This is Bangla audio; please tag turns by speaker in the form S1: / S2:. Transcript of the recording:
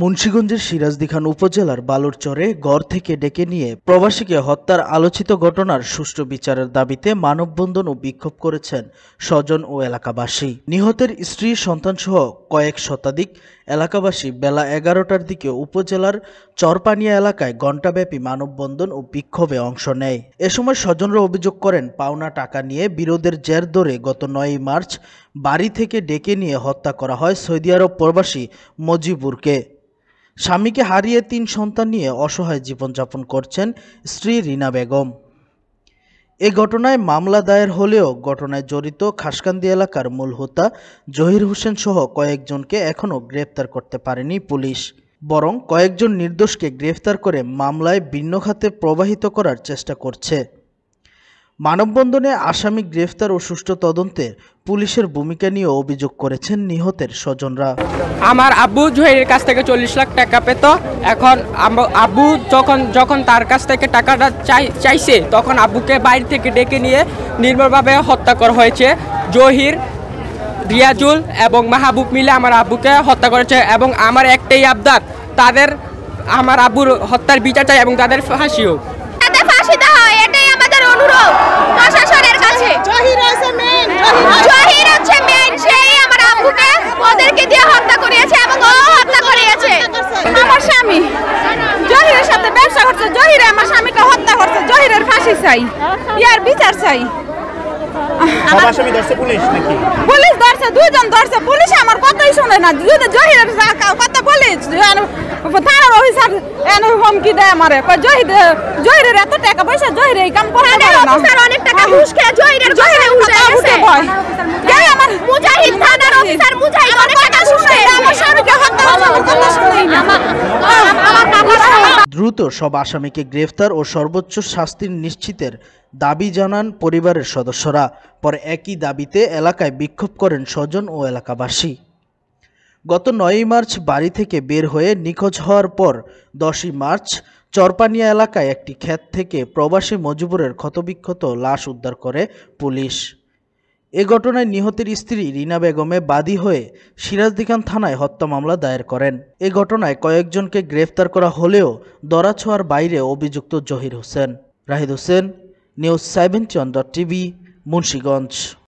S1: মুন্সিগঞ্জের সিরাজদিখান উপজেলার বালুরচরে ঘর থেকে ডেকে নিয়ে প্রবাসীকে হত্যার আলোচিত ঘটনার সুষ্ঠু বিচারের দাবিতে মানববন্ধন ও বিক্ষোভ করেছেন স্বজন ও এলাকাবাসী। নিহতের স্ত্রী, সন্তানসহ কয়েক শতাধিক এলাকাবাসী বেলা এগারোটার দিকে উপজেলার চরপানিয়া এলাকায় ঘণ্টাব্যাপী মানববন্ধন ও বিক্ষোভে অংশ নেয়। এ সময় স্বজনরা অভিযোগ করেন, পাওনা টাকা নিয়ে বিরোধের জের ধরে গত নয়ই মার্চ বাড়ি থেকে ডেকে নিয়ে হত্যা করা হয় সৌদি আরব প্রবাসী মজিবুরকে। স্বামীকে হারিয়ে তিন সন্তান নিয়ে অসহায় জীবনযাপন করছেন স্ত্রী রিনা বেগম। এ ঘটনায় মামলা দায়ের হলেও ঘটনায় জড়িত খাসকান্দি এলাকার মূল হোতা জহির হোসেন সহ কয়েকজনকে এখনও গ্রেপ্তার করতে পারেনি পুলিশ। বরং কয়েকজন নির্দোষকে গ্রেফতার করে মামলায় ভিন্ন খাতে প্রবাহিত করার চেষ্টা করছে। মানববন্ধনে আসামি গ্রেফতার ও সুষ্ঠু তদন্তে পুলিশের ভূমিকা নিয়ে অভিযোগ করেছেন নিহতের স্বজনরা।
S2: আমার আব্বু জহিরের কাছ থেকে চল্লিশ লাখ টাকা পেত। এখন আম- আব্বু যখন যখন তার কাছ থেকে টাকাটা চাই চাইছে তখন আব্বুকে বাইরে থেকে ডেকে নিয়ে নির্মলভাবে হত্যা করা হয়েছে। জহির রিয়াজুল এবং মাহবুব মিলে আমার আব্বুকে হত্যা করেছে এবং আমার একটাই আবদার তাদের আমার আব্বুর হত্যার বিচার চাই এবং তাদের ফাঁসি হোক
S3: ফাঁসি দেওয়া হয় এটাই আমাদের অনুরোধ প্রশাসনের কাছে
S4: জহির আছে মেন
S3: জহির হচ্ছে মেইন সেই আমার আব্বুকে ওদেরকে দিয়ে হত্যা করিয়েছে এবং ও হত্যা করিয়েছে।
S4: আমার স্বামী জহিরের সাথে ব্যবসা করছে। জহিরে আমার স্বামীকে হত্যা করছে। জহিরের ফাঁসি চাই। ইয়ার বিচার চাই।
S5: সব আসামি ধরছে পুলিশ
S4: ধরছে দুজন ধরছে। পুলিশ আমার কথাই শুনে না। দুজন জহিরের কথা পুলিশ থানার অফিসার এনে হুমকি দেয় আমারে। জহির জহিরের এত টাকা পয়সা জহির এই কাম না।
S3: অনেক টাকা ঘুষ খেয়ে জহিরের
S4: জহিরের
S3: ঘরে উঠে
S4: কথা
S3: গেছে।
S4: উঠে ভয় যাই আমার
S3: মুজাহিদ থানার অফিসার মুজাহিদ অনেক টাকা ঘুষ খেয়েছে।
S4: আমার স্বামীকে হত্যা করছে আমার কথা শুনেই না
S3: আমার কাকুর
S1: দ্রুত সব আসামিকে গ্রেফতার ও সর্বোচ্চ শাস্তির নিশ্চিতের দাবি জানান পরিবারের সদস্যরা। পরে একই দাবিতে এলাকায় বিক্ষোভ করেন স্বজন ও এলাকাবাসী। গত নয়ই মার্চ বাড়ি থেকে বের হয়ে নিখোঁজ হওয়ার পর দশই মার্চ চরপানিয়া এলাকায় একটি ক্ষেত থেকে প্রবাসী মজিবুরের ক্ষতবিক্ষত লাশ উদ্ধার করে পুলিশ। এ ঘটনায় নিহতের স্ত্রী রিনা বেগমে বাদী হয়ে সিরাজদিখান থানায় হত্যা মামলা দায়ের করেন। এ ঘটনায় কয়েকজনকে গ্রেফতার করা হলেও দরাছোয়ার বাইরে অভিযুক্ত Zahir Hossain. Rahid Hossain, news seven dot TV, Munshiganj.